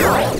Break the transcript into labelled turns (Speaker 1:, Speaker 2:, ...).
Speaker 1: Bye.